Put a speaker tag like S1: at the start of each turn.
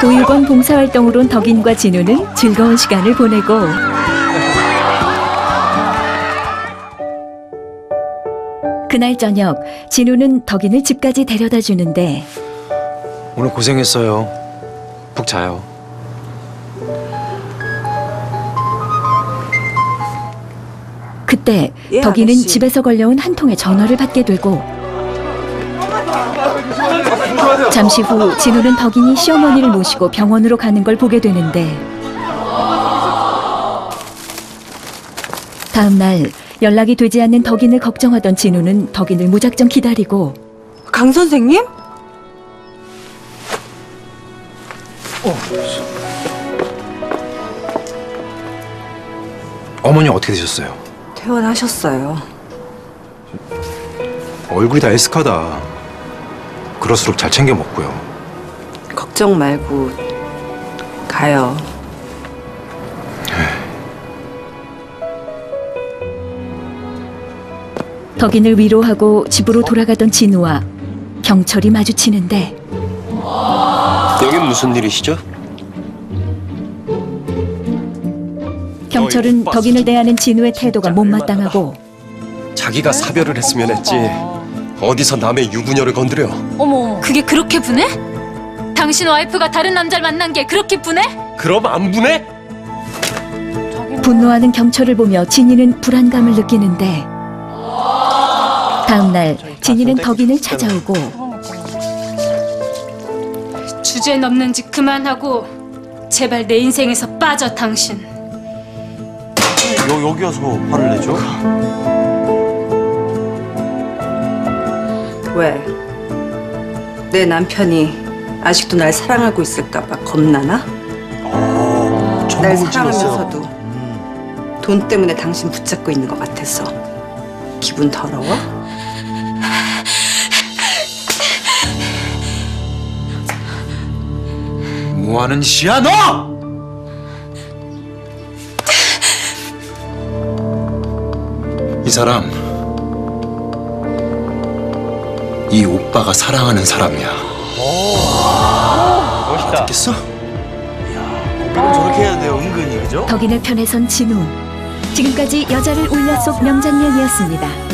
S1: 보육원 봉사활동으로 온 덕인과 진우는 즐거운 시간을 보내고 그날 저녁 진우는 덕인을 집까지 데려다 주는데
S2: 오늘 고생했어요. 푹 자요.
S1: 그때
S3: 예,
S1: 덕이는
S3: 아저씨.
S1: 집에서 걸려온 한 통의 전화를 받게 되고 잠시 후 진우는 덕인이 시어머니를 모시고 병원으로 가는 걸 보게 되는데 다음 날 연락이 되지 않는 덕인을 걱정하던 진우는 덕인을 무작정 기다리고
S3: 강 선생님?
S2: 어머니 어떻게 되셨어요?
S3: 퇴원하셨어요.
S2: 얼굴이 다 에스카다. 그럴수록 잘 챙겨 먹고요.
S3: 걱정 말고 가요.
S1: 덕인을 위로하고 집으로 돌아가던 진우와 경철이 마주치는데
S4: 여긴 무슨 일이시죠?
S1: 경철은 덕인을 대하는 진우의 태도가 못마땅하고
S4: 자기가 사별을 했으면 했지 어디서 남의 유부녀를 건드려
S5: 어머, 그게 그렇게 분해? 당신 와이프가 다른 남자를 만난 게 그렇게 분해?
S4: 그럼 안 분해?
S1: 분노하는 경철을 보며 진이는 불안감을 느끼는데 다음 날 진이는 덕인을 찾아오고
S5: 주제 넘는 짓 그만하고 제발 내 인생에서 빠져 당신.
S6: 여, 여기 와서 화를 내죠?
S3: 왜? 내 남편이 아직도 날 사랑하고 있을까봐 겁나나?
S6: 아,
S3: 날
S6: 찔렀어요.
S3: 사랑하면서도 돈 때문에 당신 붙잡고 있는 것 같아서 기분 더러워?
S2: 뭐 하는 짓이야 너? 이 사람 이 오빠가 사랑하는 사람이야.
S6: 멋있다.
S2: 알겠어?
S6: 이건 저렇게 해야 돼요, 은근히, 그죠?
S1: 덕인의 편에 선 진우 지금까지 여자를 울려 속 명장면이었습니다.